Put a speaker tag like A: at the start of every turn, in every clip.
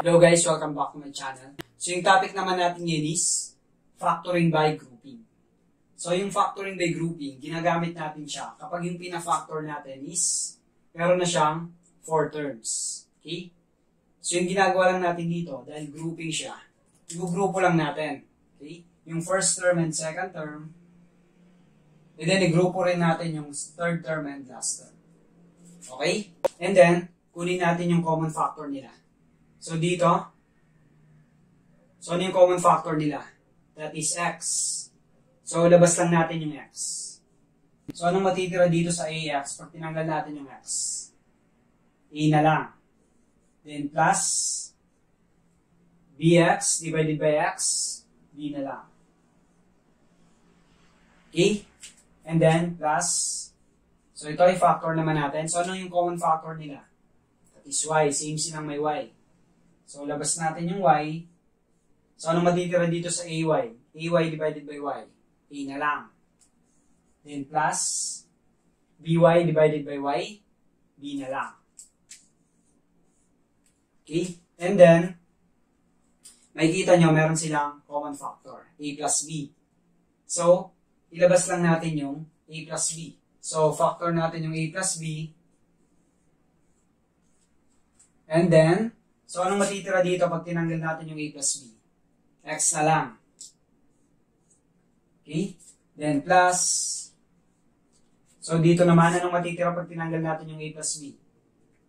A: Hello guys, welcome back to my channel. So yung topic naman natin ngayon is factoring by grouping. So yung factoring by grouping, ginagamit natin siya kapag yung pina-factor natin is meron na siyang 4 terms. Okay? So yung ginagawa lang natin dito, dahil grouping siya, igugrupo lang natin. Okay? Yung first term and second term, and then igrupo rin natin yung third term and last term. Okay? And then, kunin natin yung common factor nila. So dito, so ano yung common factor nila? That is x. So labas lang natin yung x. So anong matitira dito sa ax pag tinanggal natin yung x? a na lang. Then plus bx divided by x, b na lang. Okay? And then plus, so ito ay factor naman natin. So ano yung common factor nila? That is y. Same silang may y. So, labas natin yung y. So, anong matitira dito sa ay? ay divided by y. a na lang. Then, plus by divided by y. b na lang. Okay? And then, makikita nyo, meron silang common factor. a plus b. So, ilabas lang natin yung a plus b. So, factor natin yung a plus b. And then, So, anong matitira dito pag tinanggal natin yung a plus b? x na lang. Okay? Then, plus. So, dito naman, anong matitira pag tinanggal natin yung a plus b?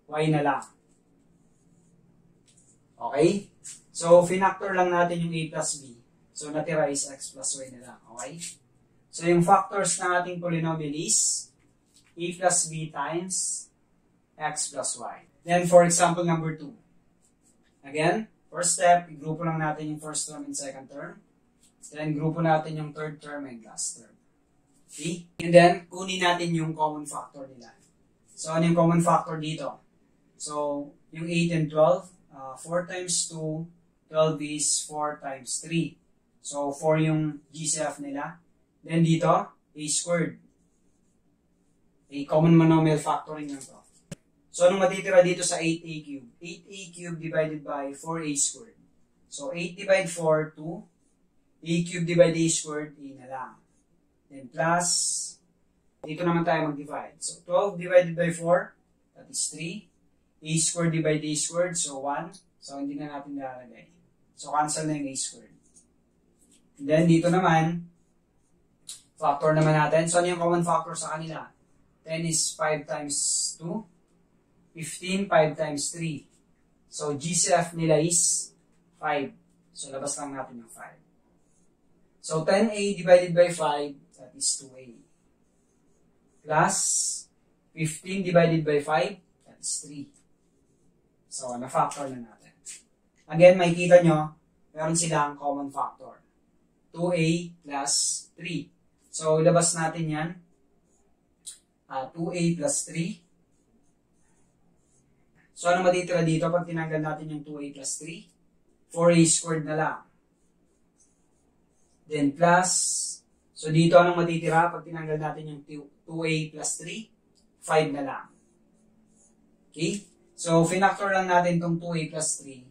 A: y na lang. Okay? So, finactor lang natin yung a plus b. So, natira is x plus y na lang. Okay? So, yung factors ng ating polynomial is a plus b times x plus y. Then, for example number 2. Again, first step, grupo lang natin yung first term and second term. Then, grupo natin yung third term and last term. Okay? And then, kunin natin yung common factor nila. So, ano yung common factor dito? So, yung 8 and 12, uh, 4 times 2, 12 is 4 times 3. So, 4 yung GCF nila. Then, dito, a squared. A common monomial factoring lang to. So, anong matitira dito sa 8a cubed? 8a cubed divided by 4a squared. So, 8 divide 4, 2. a cubed divide a squared, a na lang. Then plus, dito naman tayo mag-divide. So, 12 divided by 4, that is 3. a squared divided a squared, so 1. So, hindi na natin lalagay. So, cancel na yung a squared. And then, dito naman, factor naman natin. So, ano yung common factor sa kanila? 10 is 5 times 2. 15, 5 times 3. So, GCF nila is 5. So, labas lang natin yung 5. So, 10A divided by 5, that is 2A. Plus, 15 divided by 5, that is 3. So, na-factor na natin. Again, makikita nyo, meron silang common factor. 2A plus 3. So, ilabas natin yan. Uh, 2A plus 3 So, ano matitira dito pag tinanggal natin yung 2a plus 3? 4a squared na lang. Then plus, so dito anong matitira pag tinanggal natin yung 2a plus 3? 5 na lang. Okay? So, finactor lang natin itong 2a plus 3.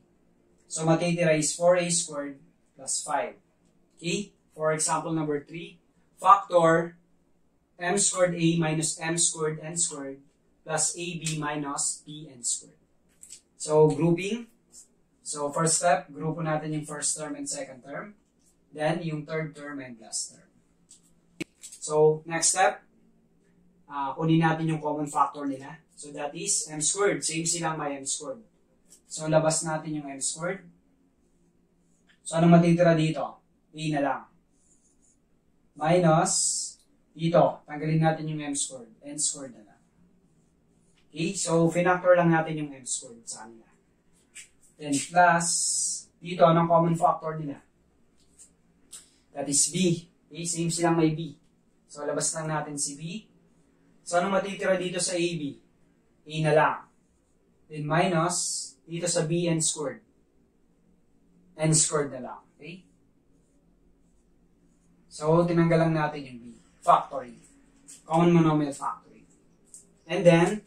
A: So, matitira is 4a squared plus 5. Okay? For example number 3, factor m squared a minus m squared n squared plus ab minus bn squared. So, grouping. So, first step, grupo natin yung first term and second term. Then, yung third term and last term. So, next step, uh, kunin natin yung common factor nila. So, that is m squared. Same silang may m squared. So, labas natin yung m squared. So, anong matitira dito? A na lang. Minus, dito, tanggalin natin yung m squared. n squared na lang. Okay, so finactor lang natin yung m squared sa kanila. Then plus, dito, anong common factor nila? That is b. Okay, same silang may b. So labas lang natin si b. So anong matitira dito sa ab? a na lang. Then minus, dito sa b n squared. n squared na lang. Okay? So, tinanggal lang natin yung b. Factoring. Common monomial factoring. And then,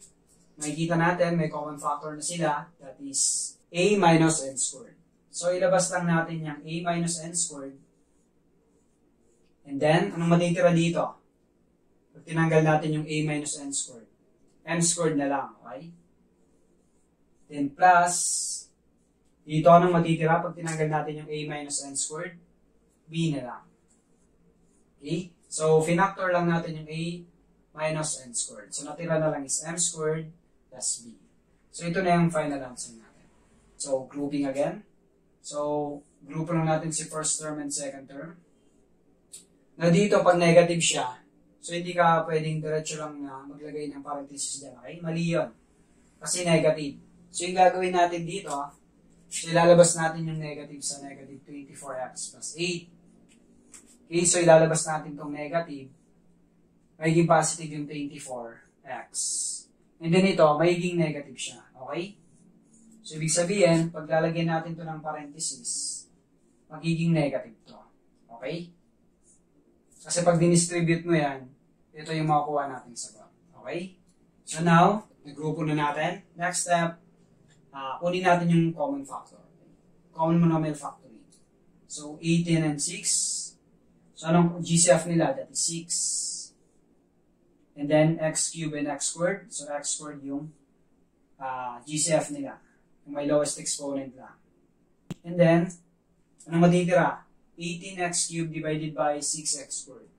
A: makikita natin may common factor na sila. That is a minus n squared. So, ilabas lang natin yung a minus n squared. And then, anong matitira dito? Pag tinanggal natin yung a minus n squared. m squared na lang, okay? Then plus, dito anong matitira pag tinanggal natin yung a minus n squared? b na lang. Okay? So, finactor lang natin yung a minus n squared. So, natira na lang is m squared plus b. So, ito na yung final answer natin. So, grouping again. So, grupo lang natin si first term and second term. Na dito, pag negative siya, so hindi ka pwedeng diretso lang na maglagay ng parenthesis dyan, okay? Mali yun. Kasi negative. So, yung gagawin natin dito, so ilalabas natin yung negative sa negative 24x plus 8. Okay, so ilalabas natin tong negative. Magiging positive yung 24x. And then ito, magiging negative siya. Okay? So, ibig sabihin, pag lalagyan natin to ng parenthesis, magiging negative to. Okay? Kasi pag dinistribute mo yan, ito yung makukuha natin sagot. Okay? So now, nagrupo na natin. Next step, uh, kunin natin yung common factor. Common monomial factoring. So, 18 and 6. So, anong GCF nila? That is 6. And then, x cubed and x squared. So, x squared yung uh, GCF nila. Yung may lowest exponent lang. And then, anong matitira? 18x cubed divided by 6x squared.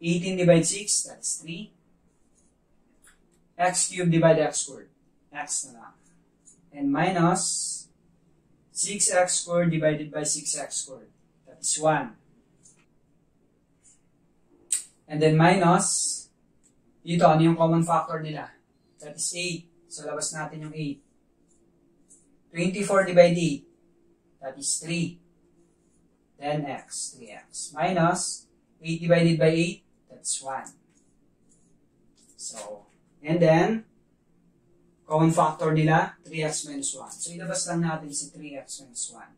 A: 18 divided 6, that's 3. x cubed divided x squared. x na lang. And minus 6x squared divided by 6x squared. That is 1. And then minus, dito, ano yung common factor nila? That is 8. So, labas natin yung 8. 24 divided 8. That is 3. Then x, 3x. Minus 8 divided by 8, that's 1. So, and then, common factor nila, 3x minus 1. So, ilabas lang natin si 3x minus 1.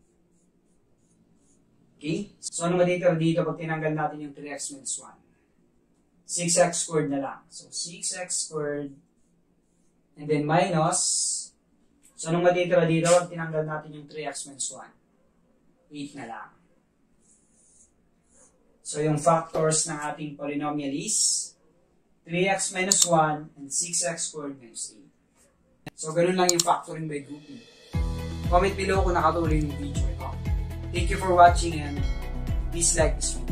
A: Okay? So, ano matitira dito pag tinanggal natin yung 3x minus 1? 6x squared na lang. So, 6x squared, and then minus, so, anong matitira dito pag tinanggal natin yung 3x minus 1? 8 na lang. So, yung factors ng ating polynomial is 3x minus 1 and 6x squared minus 8. So, ganun lang yung factoring by grouping. Comment below kung nakatuloy yung video ito. Thank you for watching and please like this video.